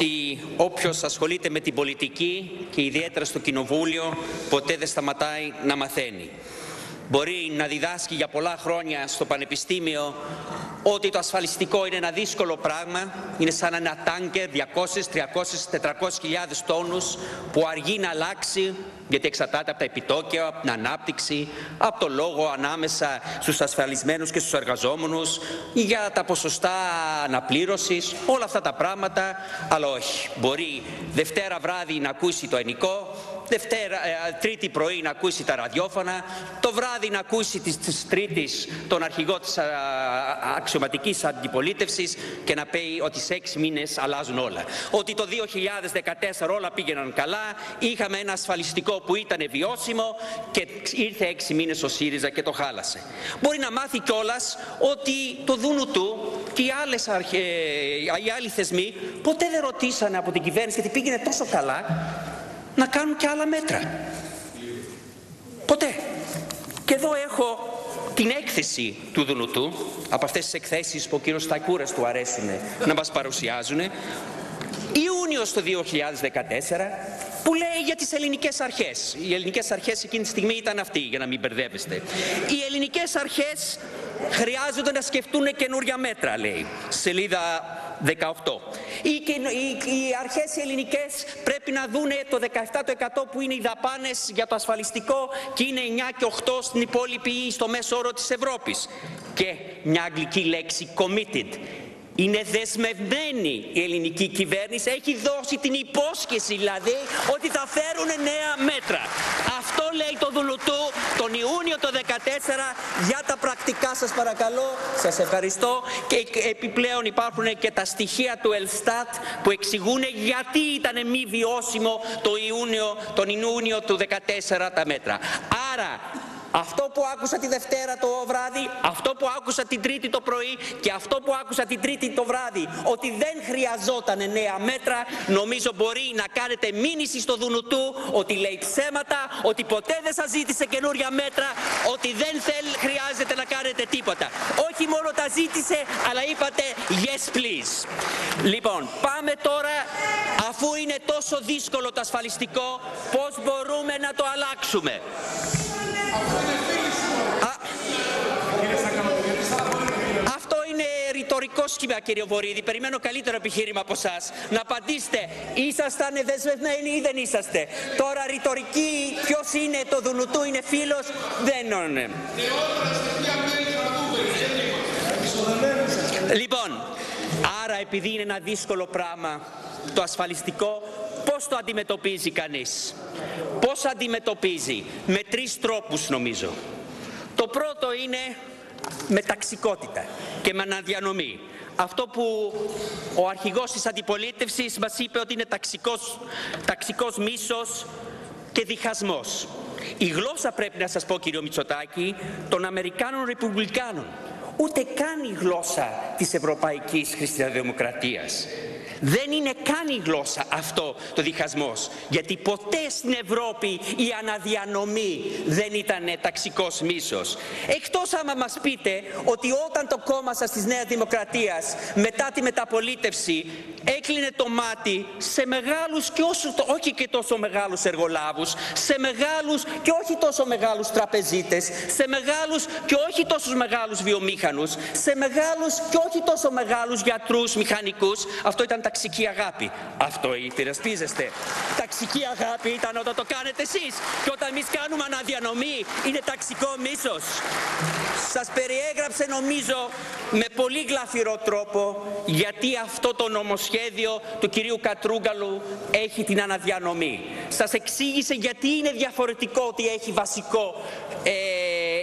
ότι όποιος ασχολείται με την πολιτική και ιδιαίτερα στο κοινοβούλιο ποτέ δεν σταματάει να μαθαίνει. Μπορεί να διδάσκει για πολλά χρόνια στο πανεπιστήμιο ότι το ασφαλιστικό είναι ένα δύσκολο πράγμα, είναι σαν ένα τάγκερ 200, 300, 400 χιλιάδες τόνους που αργεί να αλλάξει γιατί εξαρτάται από τα επιτόκια, από την ανάπτυξη, από το λόγο ανάμεσα στους ασφαλισμένους και στους εργαζόμενους, για τα ποσοστά αναπλήρωσης, όλα αυτά τα πράγματα, αλλά όχι. Μπορεί Δευτέρα βράδυ να ακούσει το ενικό, Δευτέρα, ε, τρίτη πρωί να ακούσει τα ραδιόφωνα, το βράδυ να ακούσει της, της Τρίτης τον αρχηγό της α, αξιωματικής αντιπολίτευσης και να πει ότι σε έξι μήνες αλλάζουν όλα. Ότι το 2014 όλα πήγαιναν καλά, είχαμε ένα ασφαλιστικό που ήταν βιώσιμο και ήρθε έξι μήνες ο ΣΥΡΙΖΑ και το χάλασε. Μπορεί να μάθει κιόλας ότι το δούνου του και οι, άλλες αρχε... οι άλλοι θεσμοί ποτέ δεν ρωτήσανε από την κυβέρνηση γιατί πήγαινε τόσο καλά να κάνουν και άλλα μέτρα. Ποτέ. Και εδώ έχω την έκθεση του Δουνουτού, από αυτές τις εκθέσεις που ο κύριος Σταϊκούρας του αρέσουν να μας παρουσιάζουν, Ιούνιος το 2014, που λέει για τις ελληνικές αρχές. Οι ελληνικές αρχές εκείνη τη στιγμή ήταν αυτοί, για να μην μπερδεύεστε. Οι ελληνικές αρχές χρειάζονται να σκεφτούν καινούρια μέτρα, λέει. Σελίδα 18. Οι, οι, οι αρχές οι ελληνικές πρέπει να δούνε το 17% που είναι οι δαπάνες για το ασφαλιστικό και είναι 9 και 8 στην υπόλοιπη ή στο μέσο όρο της Ευρώπης. Και μια αγγλική λέξη committed είναι δεσμευμένη η ελληνική κυβέρνηση, έχει δώσει την υπόσχεση δηλαδή ότι θα φέρουν νέα μέτρα. Αυτό λέει το Δουλουτού τον Ιούνιο το 2014 για τα πρακτικά σας παρακαλώ. Σας ευχαριστώ και επιπλέον υπάρχουν και τα στοιχεία του Ελστάτ που εξηγούν γιατί ήταν μη βιώσιμο το Ιούνιο, τον Ιούνιο του 2014 τα μέτρα. Άρα αυτό που άκουσα τη Δευτέρα το βράδυ, αυτό που άκουσα την Τρίτη το πρωί και αυτό που άκουσα την Τρίτη το βράδυ, ότι δεν χρειαζόταν νέα μέτρα, νομίζω μπορεί να κάνετε μήνυση στο Δουνουτού ότι λέει ψέματα, ότι ποτέ δεν σας ζήτησε καινούρια μέτρα, ότι δεν θέλ, χρειάζεται να κάνετε τίποτα. Όχι μόνο τα ζήτησε, αλλά είπατε yes please. Λοιπόν, πάμε τώρα, αφού είναι τόσο δύσκολο το ασφαλιστικό, πώς μπορούμε να το αλλάξουμε. Αυτό είναι ρητορικό σχήμα, κύριε Βορύδη. Περιμένω καλύτερο επιχείρημα από εσά. Να απαντήσετε, ήσασταν δεσμευμένοι ή δεν είσαστε; Τώρα ρητορική, ποιος είναι το Δουνουτού, είναι φίλος, δεν είναι. Λοιπόν, άρα επειδή είναι ένα δύσκολο πράγμα το ασφαλιστικό, πώς το αντιμετωπίζει κανείς; Πώς αντιμετωπίζει; Με τρεις τρόπους νομίζω. Το πρώτο είναι με ταξικότητα και με αναδιανομή. Αυτό που ο αρχηγός της αντιπολίτευσης μας είπε ότι είναι ταξικός, ταξικός μίσος και διχασμός. Η γλώσσα πρέπει να σας πω κύριο Μητσοτάκη των Αμερικάνων Ρεπουμπλικάνων. Ούτε καν η γλώσσα της Ευρωπαϊκής Χριστιανοδημοκρατίας. Δεν είναι καν η γλώσσα αυτό το διχασμός. Γιατί ποτέ στην Ευρώπη η αναδιανομή δεν ήταν ταξικός μίσος. Εκτός άμα μας πείτε ότι όταν το κόμμα σας της Νέας Δημοκρατίας μετά τη μεταπολίτευση έκλεινε το μάτι σε μεγάλους και όσο, όχι και τόσο μεγάλους εργολάβους, σε μεγάλους και όχι τόσο μεγάλους τραπεζίτες, σε μεγάλους και όχι τόσο μεγάλους βιομήχανους, σε μεγάλους και όχι τόσο μεγάλους γιατρούς, μηχανικούς, αυτό ήταν ταξική αγάπη. Αυτό υπερασπίζεστε. Ταξική αγάπη ήταν όταν το κάνετε εσείς και όταν εμείς κάνουμε αναδιανομή είναι ταξικό μίσος. Σας περιέγραψε νομίζω με πολύ γλαφυρό τρόπο γιατί αυτό το νομοσχέδιο του κυρίου Κατρούγκαλου έχει την αναδιανομή. Σας εξήγησε γιατί είναι διαφορετικό ότι έχει βασικό ε,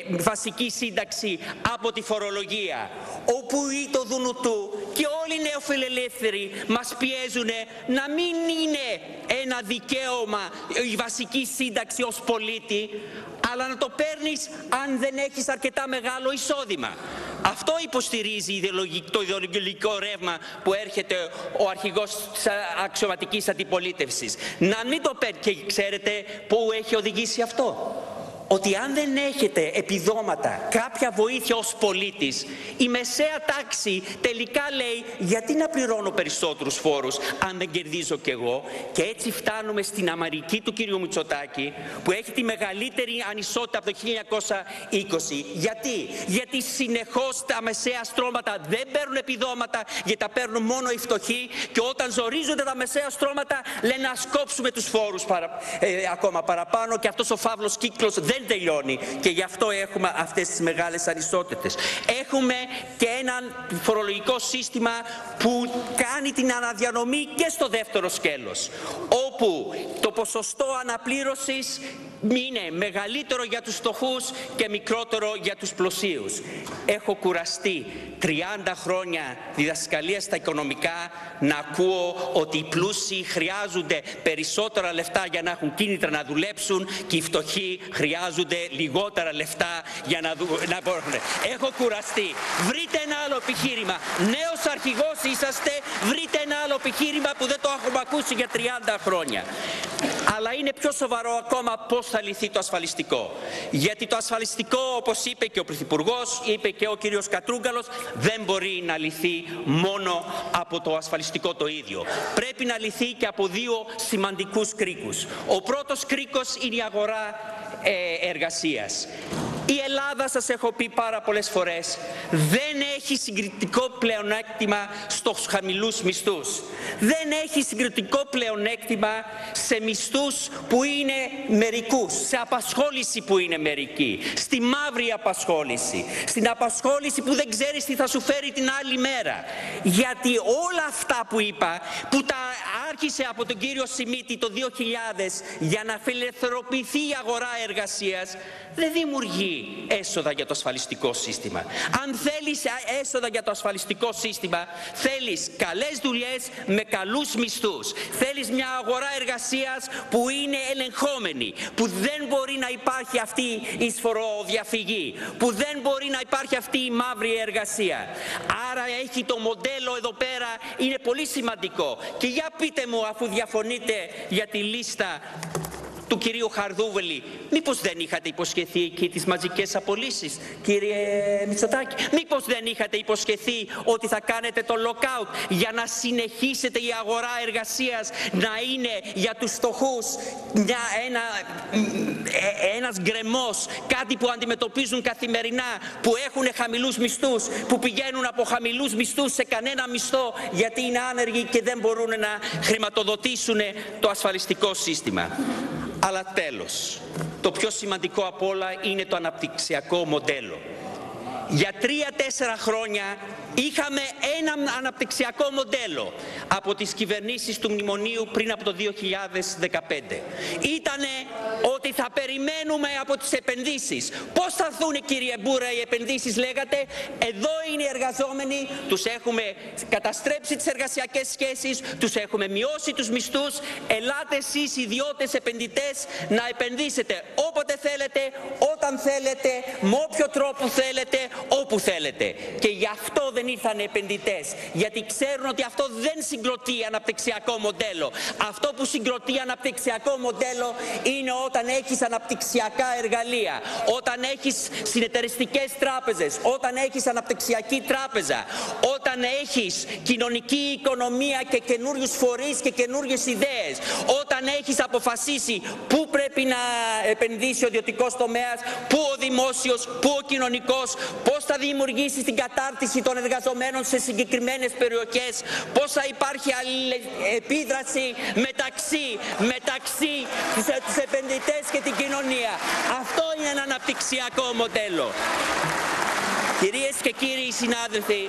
βασική σύνταξη από τη φορολογία όπου ή το Δουνουτού και όλοι οι νεοφιλελεύθεροι μας πιέζουν να μην είναι ένα δικαίωμα η βασική σύνταξη ως πολίτη αλλά να το παίρνεις αν δεν έχεις αρκετά μεγάλο εισόδημα. Αυτό υποστηρίζει το ιδεολογικό ρεύμα που έρχεται ο αρχηγός της αξιωματικής αντιπολίτευσης. Να μην το παίρνει και ξέρετε πού έχει οδηγήσει αυτό ότι αν δεν έχετε επιδόματα, κάποια βοήθεια ως πολίτης, η μεσαία τάξη τελικά λέει γιατί να πληρώνω περισσότερους φόρους αν δεν κερδίζω κι εγώ; Και έτσι φτάνουμε στην Αμαρική του κύριου Μητσοτάκη που έχει τη μεγαλύτερη ανισότητα από το 1920. Γιατί; Γιατί συνεχώς τα μεσαία στρώματα δεν παίρνουν επιδόματα γιατί τα παίρνουν μόνο οι φτωχοί και όταν ζορίζονται τα μεσαία στρώματα λένε να σκόψουμε τους φόρους παρα, ε, ακόμα παραπάνω και αυτός ο φαύλος κύκλος δεν τελειώνει και γι' αυτό έχουμε αυτές τις μεγάλες ανισότητες. Έχουμε και ένα φορολογικό σύστημα που κάνει την αναδιανομή και στο δεύτερο σκέλος όπου το ποσοστό αναπλήρωσης είναι μεγαλύτερο για τους φτωχούς και μικρότερο για τους πλουσίους. Έχω κουραστεί 30 χρόνια διδασκαλία στα οικονομικά να ακούω ότι οι πλούσιοι χρειάζονται περισσότερα λεφτά για να έχουν κίνητρα να δουλέψουν και οι φτωχοί χρειάζονται λιγότερα λεφτά για να, δου... να μπορούν. Έχω κουραστεί. Βρείτε ένα άλλο επιχείρημα. Νέος αρχηγός είσαστε, βρείτε ένα άλλο επιχείρημα που δεν το έχουμε ακούσει για 30 χρόνια. Αλλά είναι πιο σοβαρό ακόμα πώς θα λυθεί το ασφαλιστικό. Γιατί το ασφαλιστικό, όπως είπε και ο Πρωθυπουργός, είπε και ο κύριος Κατρούγκαλος, δεν μπορεί να λυθεί μόνο από το ασφαλιστικό το ίδιο. Πρέπει να λυθεί και από δύο σημαντικούς κρίκους. Ο πρώτος κρίκος είναι η αγορά ε, εργασίας. Η Ελλάδα, σας έχω πει πάρα πολλές φορές, δεν έχει συγκριτικό πλεονέκτημα στους χαμηλούς μισθούς. Δεν έχει συγκριτικό πλεονέκτημα σε μισθούς που είναι μερικούς, σε απασχόληση που είναι μερική, στη μαύρη απασχόληση, στην απασχόληση που δεν ξέρεις τι θα σου φέρει την άλλη μέρα. Γιατί όλα αυτά που είπα, που τα άρχισε από τον κύριο Σιμίτη το 2000 για να φιλελευθερωποιηθεί η αγορά εργασίας, δεν δημιουργεί έσοδα για το ασφαλιστικό σύστημα. Αν θέλεις έσοδα για το ασφαλιστικό σύστημα, θέλεις καλές δουλειές με καλούς μισθούς. Θέλεις μια αγορά εργασίας που είναι ελεγχόμενη, που δεν μπορεί να υπάρχει αυτή η σφοροδιαφυγή, που δεν μπορεί να υπάρχει αυτή η μαύρη εργασία. Άρα έχει το μοντέλο εδώ πέρα, είναι πολύ σημαντικό. Και για πείτε μου, αφού διαφωνείτε για τη λίστα του κυρίου Χαρδούβελη. Μήπως δεν είχατε υποσχεθεί εκεί τις μαζικές απολύσεις, κύριε Μητσοτάκη; Μήπως δεν είχατε υποσχεθεί ότι θα κάνετε το lockout για να συνεχίσετε η αγορά εργασίας να είναι για τους φτωχούς μια, ένα, ε, ένας γκρεμός, κάτι που αντιμετωπίζουν καθημερινά, που έχουν χαμηλούς μισθούς, που πηγαίνουν από χαμηλούς μισθούς σε κανένα μισθό γιατί είναι άνεργοι και δεν μπορούν να χρηματοδοτήσουν το ασφαλιστικό σύστημα; Αλλά τέλος, το πιο σημαντικό από όλα είναι το αναπτυξιακό μοντέλο. Για τρία-τέσσερα χρόνια είχαμε ένα αναπτυξιακό μοντέλο από τις κυβερνήσεις του Μνημονίου πριν από το 2015. Ήτανε ότι θα περιμένουμε από τις επενδύσεις. Πώς θα έρθουν κύριε Μπούρα οι επενδύσεις λέγατε. Εδώ είναι οι εργαζόμενοι, τους έχουμε καταστρέψει τις εργασιακές σχέσεις, τους έχουμε μειώσει τους μισθούς. Ελάτε εσείς ιδιώτες επενδυτές να επενδύσετε όποτε θέλετε, όταν θέλετε, με όποιο τρόπο θέλετε, όπου θέλετε. Και γι' αυτό δεν ήρθαν επενδυτές. Γιατί ξέρουν ότι αυτό δεν συγκροτεί αναπτυξιακό μοντέλο. Αυτό που συγκροτεί αναπτυξιακό μοντέλο είναι όταν έχεις αναπτυξιακά εργαλεία, όταν έχεις συνεταιριστικές τράπεζες, όταν έχεις αναπτυξιακή τράπεζα, όταν έχεις κοινωνική οικονομία και καινούριους φορείς και καινούριες ιδέες, όταν έχεις αποφασίσει πού πρέπει να επενδύσει ο ιδιωτικός τομέας, πού ο δημόσιος, πού ο κοινωνικός, πώς θα δημιουργήσει την κατάρτιση των εργαζομένων σε συγκεκριμένες περιοχές, πώς θα υπάρχει επίδραση μεταξύ, μεταξύ τους επενδυτές και την κοινωνία. Αυτό είναι ένα αναπτυξιακό μοντέλο. Κυρίες και κύριοι συνάδελφοι,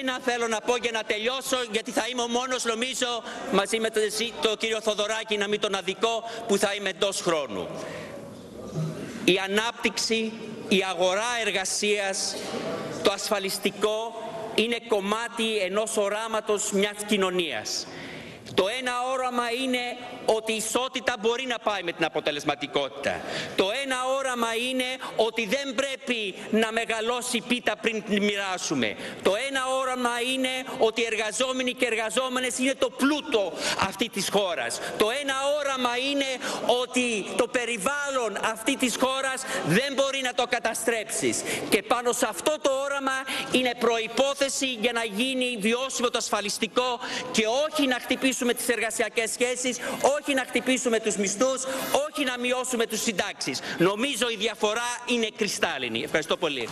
ένα θέλω να πω για να τελειώσω, γιατί θα είμαι ο μόνος νομίζω μαζί με τον το κύριο Θοδωράκη, να μην τον αδικό, που θα είμαι εντός χρόνου. Η ανάπτυξη η αγορά εργασίας, το ασφαλιστικό είναι κομμάτι ενός οράματος μιας κοινωνίας. Το ένα όραμα είναι ότι η ισότητα μπορεί να πάει με την αποτελεσματικότητα. Το ένα όραμα όραμα είναι ότι δεν πρέπει να μεγαλώσει η πίτα πριν την μοιράσουμε. Το ένα όραμα είναι ότι οι εργαζόμενοι και εργαζόμενες είναι το πλούτο αυτή της χώρας. Το ένα όραμα είναι ότι το περιβάλλον αυτή της χώρας δεν μπορεί να το καταστρέψεις. Και πάνω σε αυτό το όραμα είναι προϋπόθεση για να γίνει βιώσιμο το ασφαλιστικό και όχι να χτυπήσουμε τις εργασιακές σχέσεις, όχι να χτυπήσουμε τους μισθούς, όχι να μειώσουμε τους συντάξεις. Νομίζω η διαφορά είναι κρυστάλλινη. Ευχαριστώ πολύ.